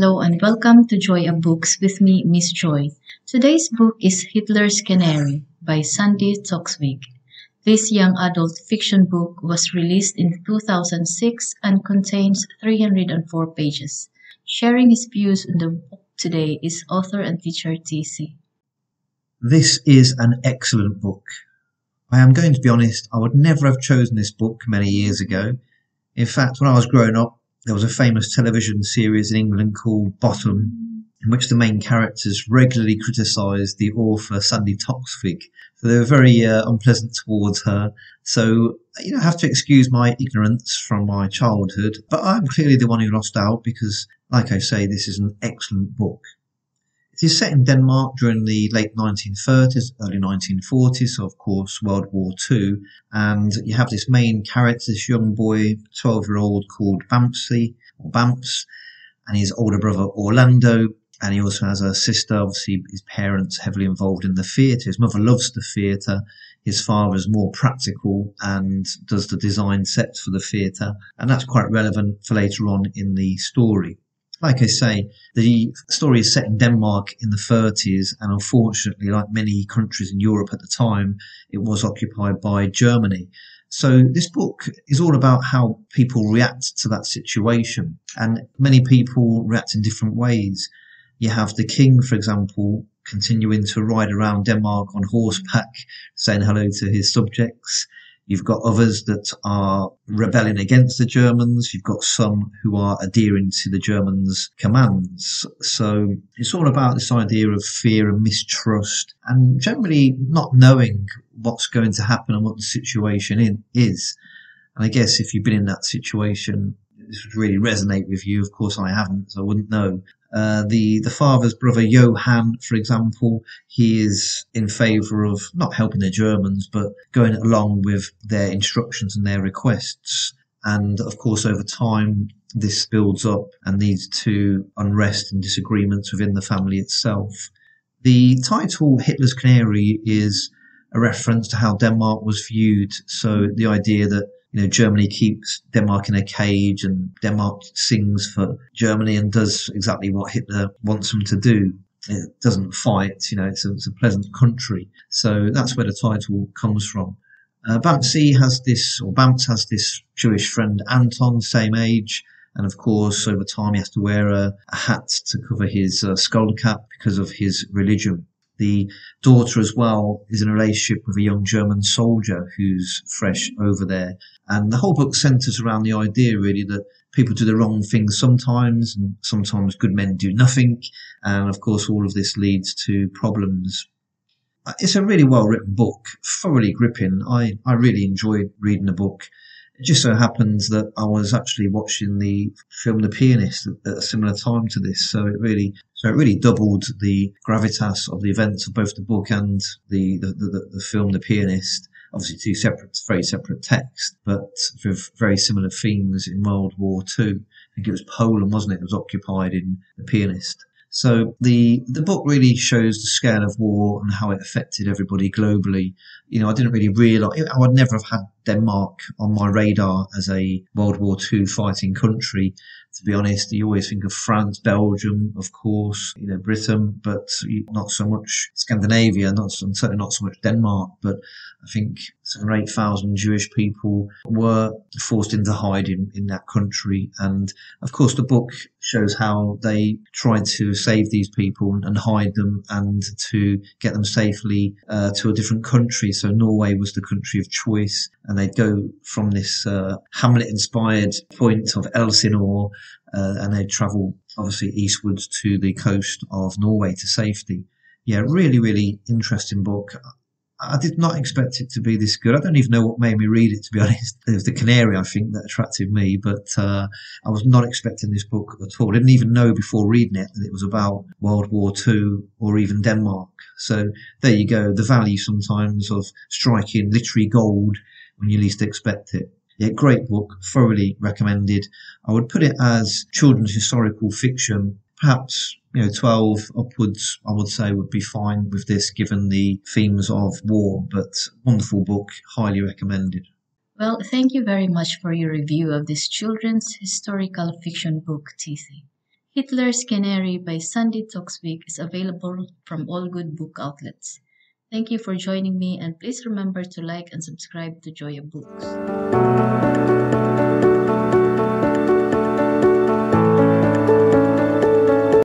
Hello and welcome to Joy of Books with me, Miss Joy. Today's book is Hitler's Canary by Sandi Toksvig. This young adult fiction book was released in 2006 and contains 304 pages. Sharing his views on the book today is author and teacher TC. This is an excellent book. I am going to be honest, I would never have chosen this book many years ago. In fact, when I was growing up, there was a famous television series in England called Bottom, in which the main characters regularly criticised the author Sandi Toksvig. So they were very uh, unpleasant towards her. So, you know, I have to excuse my ignorance from my childhood, but I'm clearly the one who lost out because, like I say, this is an excellent book. It is set in Denmark during the late 1930s, early 1940s, so of course World War II, and you have this main character, this young boy, 12 year old called Bamse, or Bamps, and his older brother Orlando, and he also has a sister, obviously his parents heavily involved in the theatre, his mother loves the theatre, his father is more practical and does the design sets for the theatre, and that's quite relevant for later on in the story like I say, the story is set in Denmark in the 30s, and unfortunately, like many countries in Europe at the time, it was occupied by Germany. So this book is all about how people react to that situation, and many people react in different ways. You have the king, for example, continuing to ride around Denmark on horseback, saying hello to his subjects. You've got others that are rebelling against the Germans. You've got some who are adhering to the Germans' commands. So it's all about this idea of fear and mistrust and generally not knowing what's going to happen and what the situation in, is. And I guess if you've been in that situation, this would really resonate with you. Of course, I haven't, so I wouldn't know. Uh, the the father's brother Johann, for example, he is in favour of not helping the Germans, but going along with their instructions and their requests. And of course, over time, this builds up and leads to unrest and disagreements within the family itself. The title Hitler's Canary is a reference to how Denmark was viewed. So the idea that you know, Germany keeps Denmark in a cage and Denmark sings for Germany and does exactly what Hitler wants them to do. It doesn't fight, you know, it's a, it's a pleasant country. So that's where the title comes from. Uh, Bamse has this, or Bamps has this Jewish friend, Anton, same age. And of course, over time, he has to wear a, a hat to cover his uh, skull cap because of his religion. The daughter as well is in a relationship with a young German soldier who's fresh over there. And the whole book centers around the idea really that people do the wrong things sometimes and sometimes good men do nothing. And of course, all of this leads to problems. It's a really well written book, thoroughly gripping. I, I really enjoyed reading the book. It just so happens that I was actually watching the film The Pianist at a similar time to this, so it really so it really doubled the gravitas of the events of both the book and the the, the, the film The Pianist. Obviously, two separate, very separate texts, but with very similar themes in World War Two. I think it was Poland, wasn't it? It was occupied in The Pianist. So the the book really shows the scale of war and how it affected everybody globally. You know, I didn't really realise I would never have had Denmark on my radar as a World War II fighting country. To be honest, you always think of France, Belgium, of course, you know, Britain, but not so much Scandinavia, not certainly not so much Denmark. But I think seven or eight thousand Jewish people were forced into hiding in that country, and of course, the book shows how they tried to save these people and hide them and to get them safely uh, to a different country. So Norway was the country of choice and they'd go from this uh, Hamlet-inspired point of Elsinore, uh, and they'd travel obviously eastwards to the coast of Norway to safety. Yeah, really, really interesting book. I did not expect it to be this good. I don't even know what made me read it, to be honest. It was the canary, I think, that attracted me, but uh, I was not expecting this book at all. I didn't even know before reading it that it was about World War II or even Denmark. So there you go, the value sometimes of striking literary gold when you least expect it. Yeah, great book, thoroughly recommended. I would put it as children's historical fiction. Perhaps, you know, 12 upwards, I would say would be fine with this given the themes of war, but wonderful book, highly recommended. Well, thank you very much for your review of this children's historical fiction book, TC. Hitler's Canary by Sandi Toksvig is available from all good book outlets. Thank you for joining me and please remember to like and subscribe to Joy of Books.